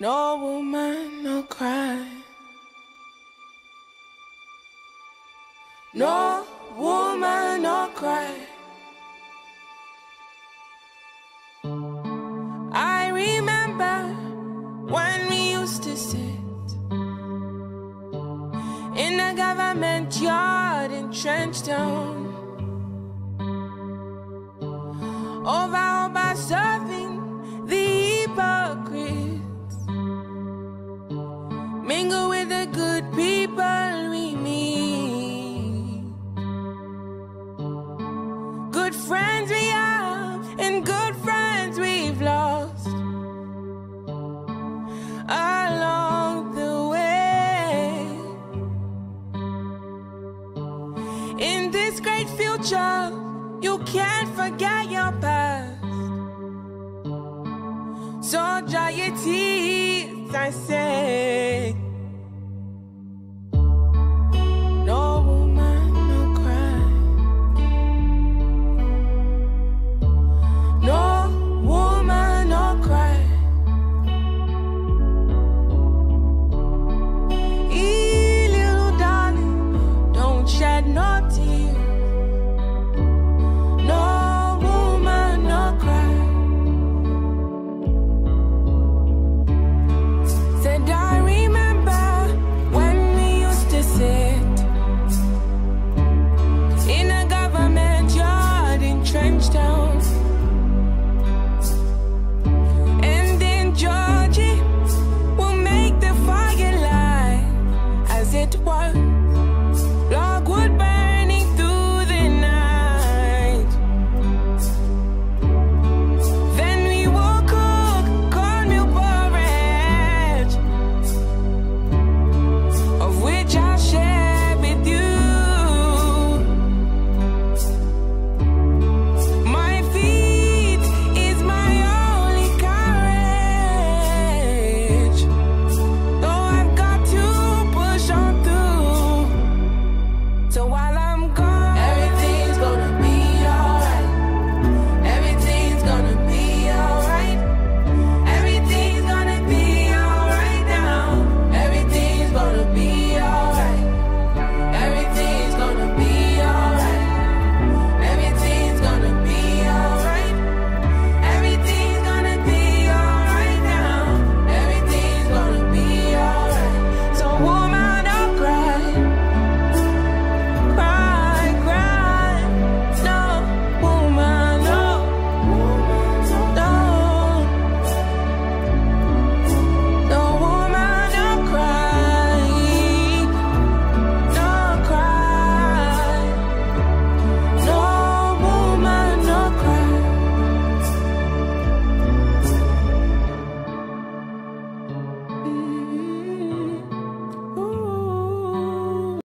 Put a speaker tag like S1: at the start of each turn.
S1: No woman, no cry. No woman, no cry. I remember when we used to sit in the government yard in Trenchtown. Over, over serving good people we meet. Good friends we have, and good friends we've lost along the way. In this great future, you can't forget your past. So dry your tears, I say.